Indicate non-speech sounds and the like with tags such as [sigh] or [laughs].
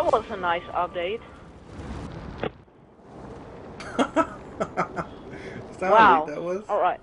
That was a nice update. [laughs] Is that wow. how that was? Alright.